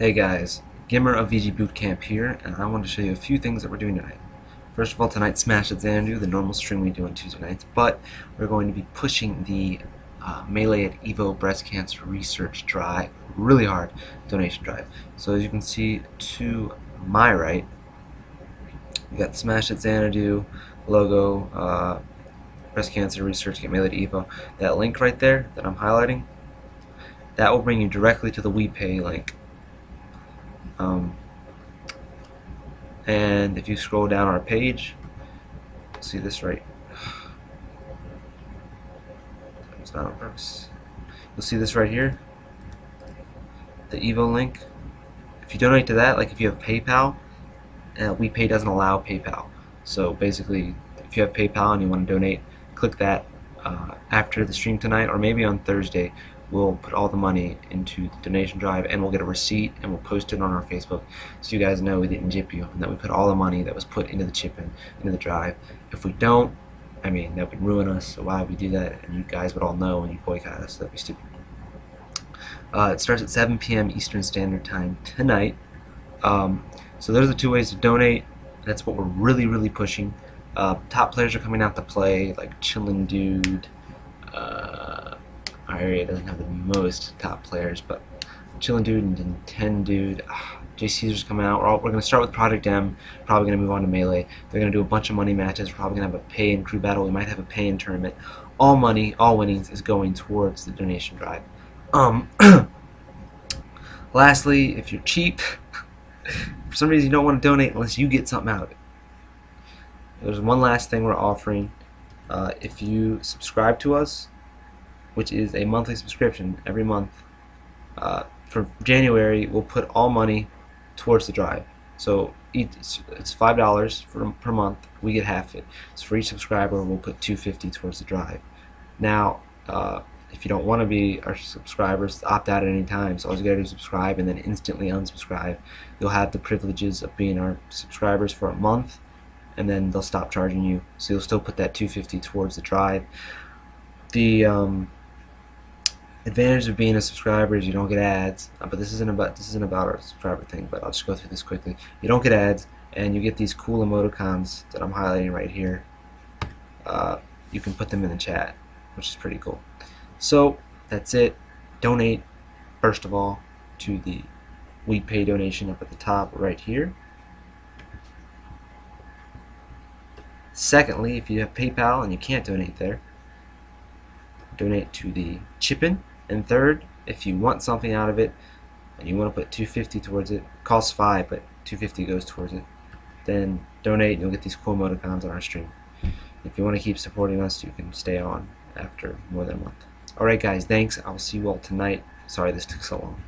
Hey guys, GimR of VG Bootcamp here, and I want to show you a few things that we're doing tonight. First of all, tonight Smash at Xanadu, the normal stream we do on Tuesday nights, but we're going to be pushing the uh, Melee at Evo Breast Cancer Research Drive really hard, donation drive. So as you can see to my right, we got Smash at Xanadu logo, uh, Breast Cancer Research Get Melee at Evo. That link right there that I'm highlighting, that will bring you directly to the WePay link um, and if you scroll down our page, see this right. It's not on. You'll see this right here. The Evo link. If you donate to that, like if you have PayPal, uh, WePay doesn't allow PayPal. So basically, if you have PayPal and you want to donate, click that uh, after the stream tonight or maybe on Thursday we'll put all the money into the donation drive and we'll get a receipt and we'll post it on our Facebook so you guys know we didn't jip you and that we put all the money that was put into the chip in, into the drive. If we don't, I mean, that would ruin us, so why would we do that? And you guys would all know when you boycott us, that'd be stupid. Uh, it starts at 7 p.m. Eastern Standard Time tonight. Um, so those are the two ways to donate. That's what we're really, really pushing. Uh, top players are coming out to play, like Chillindude, uh, area doesn't have the most top players, but Chillindude and Ten Dude, ah, Jay Caesar's coming out. We're, all, we're to start with Project M, probably to move on to Melee. They're going to do a bunch of money matches. We're probably going to have a pay and crew battle. We might have a pay and tournament. All money, all winnings is going towards the donation drive. Um, lastly, if you're cheap, for some reason you don't want to donate unless you get something out of it. There's one last thing we're offering. Uh, if you subscribe to us, which is a monthly subscription every month. Uh, for January, we'll put all money towards the drive. So each, it's five dollars per month. We get half it. So for each subscriber, we'll put two fifty towards the drive. Now, uh, if you don't want to be our subscribers, opt out at any time. So all you gotta do is subscribe and then instantly unsubscribe. You'll have the privileges of being our subscribers for a month, and then they'll stop charging you. So you'll still put that 250 towards the drive. The um, advantage of being a subscriber is you don't get ads. Uh, but this isn't about this isn't about our subscriber thing. But I'll just go through this quickly. You don't get ads, and you get these cool emoticons that I'm highlighting right here. Uh, you can put them in the chat, which is pretty cool. So that's it. Donate first of all to the WePay donation up at the top right here. Secondly, if you have PayPal and you can't donate there, donate to the Chipin and third, if you want something out of it and you want to put 250 towards it, costs 5 but 250 goes towards it, then donate and you'll get these cool emoticons on our stream. If you want to keep supporting us, you can stay on after more than a month. Alright guys, thanks. I will see you all tonight. Sorry this took so long.